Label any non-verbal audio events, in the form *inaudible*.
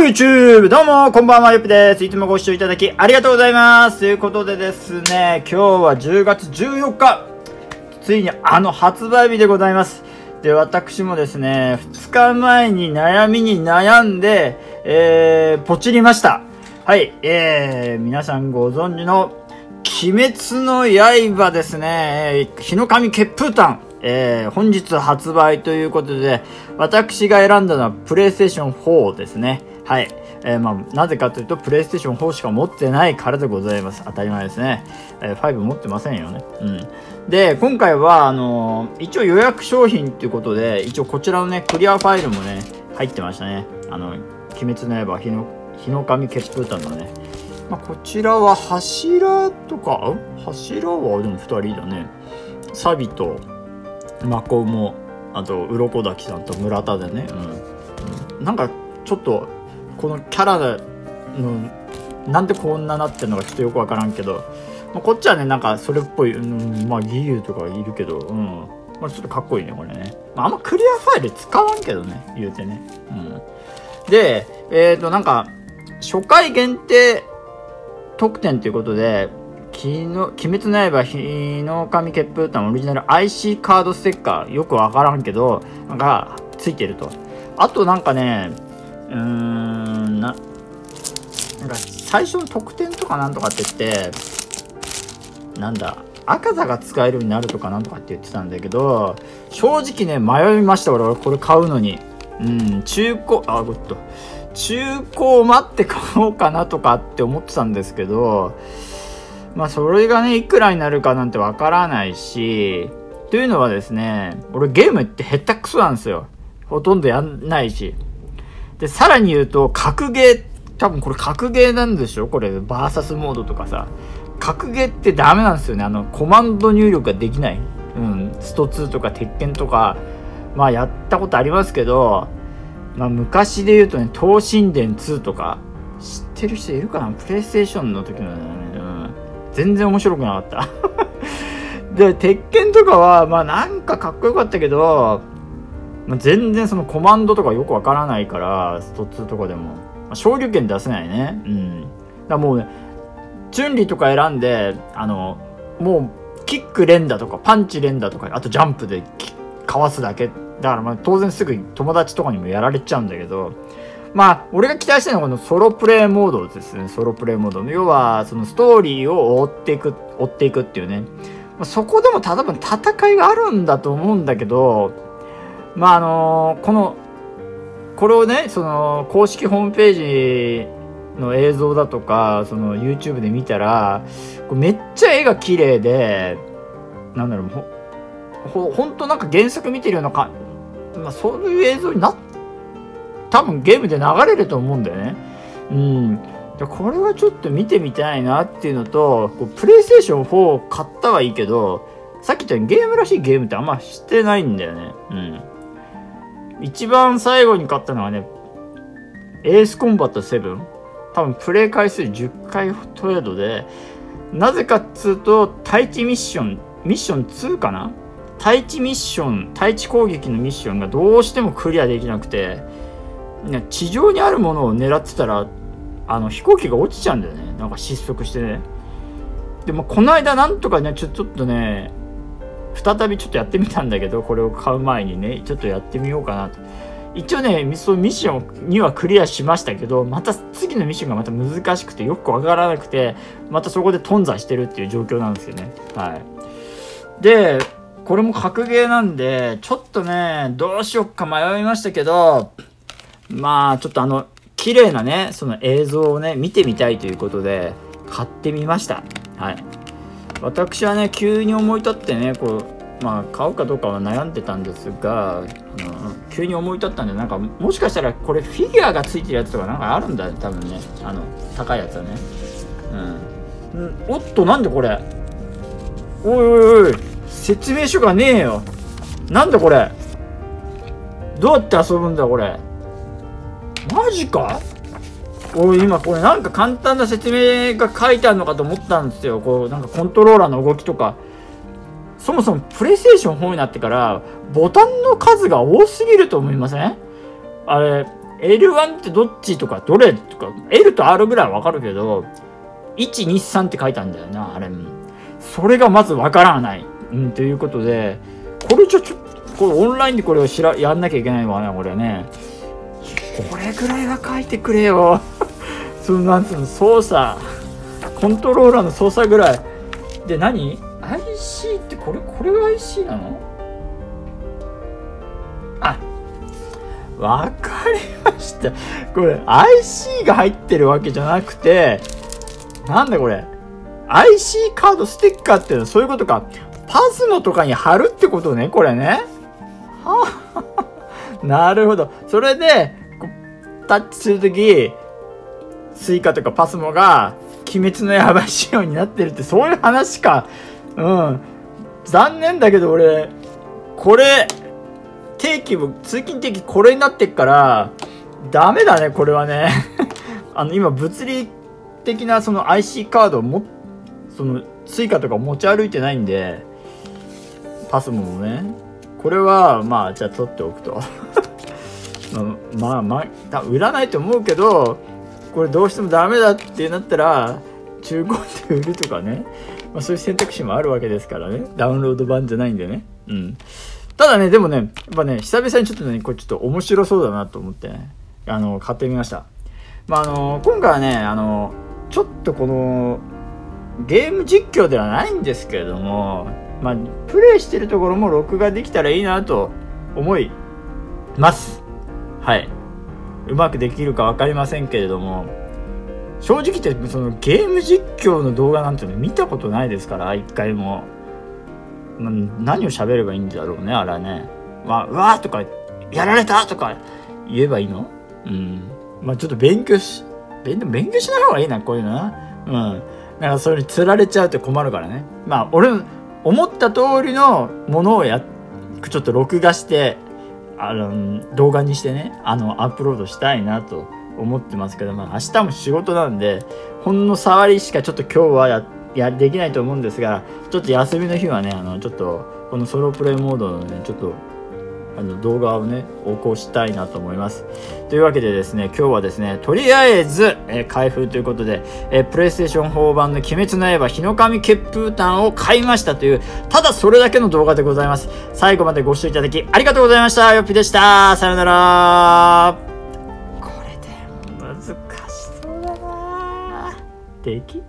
YouTube! どうも、こんばんは、ゆっぴです。いつもご視聴いただきありがとうございます。ということでですね、今日は10月14日、ついにあの発売日でございます。で、私もですね、2日前に悩みに悩んで、えー、ポチりました。はい、えー、皆さんご存知の、鬼滅の刃ですね、日の神血風炭。えー、本日発売ということで、私が選んだのはプレイステーション4ですね。はい。えー、まあ、なぜかというと、プレイステーション4しか持ってないからでございます。当たり前ですね。えー、5持ってませんよね。うん。で、今回は、あのー、一応予約商品っていうことで、一応こちらのね、クリアファイルもね、入ってましたね。あの、鬼滅の刃、日の、日の神血風炭のね。まあ、こちらは柱とか、柱はでも2人だね。サビと、マコウもあと鱗滝さんと村田でね、うん、うん、なんかちょっとこのキャラのなんでこんななってるのかちょっとよくわからんけど、まあ、こっちはねなんかそれっぽい、うん、まあ義勇とかいるけど、うん。まあ、ちょっとかっこいいねこれね、まあ、あんまクリアファイル使わんけどね言うてね、うん、でえっ、ー、となんか初回限定特典ということで鬼の鬼滅の刃日の神血風炭オリジナル IC カードステッカーよくわからんけどがついてると。あとなんかねうーんな。なんか最初の特典とかなんとかって言ってなんだ赤座が使えるようになるとかなんとかって言ってたんだけど正直ね迷いました俺これ買うのに。うん中古あグッと中古を待って買おうかなとかって思ってたんですけどまあそれがねいくらになるかなんてわからないしというのはですね俺ゲームって下手くそなんですよ。ほとんどやんないし。でさらに言うと格ゲー多分これ格ゲーなんでしょこれバーサスモードとかさ。格ゲーってダメなんですよね。あのコマンド入力ができない。うん。スト2とか鉄拳とかまあやったことありますけどまあ昔で言うとね東神殿2とか。知ってる人いるかな？プレイステーションの時のね全然面白くなかった。*laughs* で鉄拳とかはまあなんかかっこよかったけど、まあ、全然そのコマンドとかよくわからないからスト2とかでも、まあ、昇竜拳出せないねうんだからもうねチュンリとか選んであのもうキック連打とかパンチ連打とかあとジャンプでかわすだけだからまあ当然すぐ友達とかにもやられちゃうんだけどまあ、俺が期待してるのはこのソロプレイモードですね。ソロプレイモード。要は、そのストーリーを追っていく、追っていくっていうね。そこでも多分戦いがあるんだと思うんだけど、まあ、あの、この、これをね、その、公式ホームページの映像だとか、その YouTube で見たら、めっちゃ絵が綺麗で、なんだろう、ほ、ほ、ほんとなんか原作見てるようなか、まあ、そういう映像になっ多分ゲームで流れると思うんだよね。うん。これはちょっと見てみたいなっていうのと、プレイステーション4を買ったはいいけど、さっき言ったようにゲームらしいゲームってあんましてないんだよね。うん。一番最後に買ったのはね、エースコンバット7。多分プレイ回数10回程度で、なぜかっつうと、対地ミッション、ミッション2かな？対地ミッション、対地攻撃のミッションがどうしてもクリアできなくて、地上にあるものを狙ってたらあの飛行機が落ちちゃうんだよね。なんか失速してね。でもこの間なんとかねちょちょっとね再びちょっとやってみたんだけどこれを買う前にねちょっとやってみようかなと。一応ねそのミッションにはクリアしましたけどまた次のミッションがまた難しくてよくわからなくてまたそこで頓挫してるっていう状況なんですよね。はい。でこれも格ゲーなんでちょっとねどうしよっか迷いましたけどまあちょっとあの綺麗なねその映像をね見てみたいということで買ってみました。はい。私はね急に思い立ってねこうまあ買うかどうかは悩んでたんですが、あの急に思い立ったんでなんかもしかしたらこれフィギュアがついてるやつとかなんかあるんだね多分ねあの高いやつはね。うん、うん、おっとなんでこれ？おいおいおい説明書がねえよ。なんでこれ？どうやって遊ぶんだこれ？マジか？俺今これなんか簡単な説明が書いてあるのかと思ったんですよこうなんかコントローラーの動きとかそもそもプレイステーション4になってからボタンの数が多すぎると思いません？あれ L1 ってどっちとか、どれとか、L と R ぐらいわかるけど、1、2、3って書いたんだよな、あれ。それがまずわからない。うん、ということで、これちょ、ちょ、これオンラインでこれをしらやんなきゃいけないわね、これね。これぐらいは書いてくれよ。そのなんつうの、操作、コントローラーの操作ぐらい。で何、?IC ってこれ、これが IC なの？あ、わかりました。これ、IC が入ってるわけじゃなくて、なんだこれ？IC カードステッカーっていうのはそういうことか。パスモとかに貼るってことね、これね。はあ、なるほど。それで、タッチするとき、スイカとかパスモが、鬼滅の刃仕様になってるって、そういう話か。うん。残念だけど俺、これ、定期も、通勤定期これになってっから、ダメだね、これはね。*laughs* あの、今、物理的なその IC カードも、その、スイカとか持ち歩いてないんで、パスモもね。これは、まあ、じゃあ取っておくと。ま *laughs* あまあ、売らないと思うけど、これどうしてもダメだってなったら、中古で売るとかね。まあそういう選択肢もあるわけですからね。ダウンロード版じゃないんでね。うん。ただね、でもね、やっぱね、久々にちょっとね、これちょっと面白そうだなと思ってね、あの、買ってみました。まあ、あの、今回はね、あの、ちょっとこの、ゲーム実況ではないんですけれども、まあ、プレイしてるところも録画できたらいいなと思います。はい。うまくできるか分かりませんけれども、正直言ってそのゲーム実況の動画なんての見たことないですから、一回も。何を喋ればいいんだろうね、あれはね。まあ、うわーとか、やられたとか言えばいいの？うん。まあちょっと勉強し、勉強しない方がいいな、こういうのな。うん。なんかそれに釣られちゃうと困るからね。まあ俺、思った通りのものをや、ちょっと録画して、あの、動画にしてね、あの、アップロードしたいなと思ってますけど、まあ明日も仕事なんで、ほんの触りしかちょっと今日はや、やできないと思うんですがちょっと休みの日はねあのちょっとこのソロプレイモードのねちょっとあの動画をね起こしたいなと思います。というわけでですね今日はですねとりあえず、えー、開封ということで、えー、プレイステーション4版の鬼滅の刃日の神血風炭を買いましたというただそれだけの動画でございます。最後までご視聴いただきありがとうございました。よっぴでした。さよなら。これで難しそうだな。でき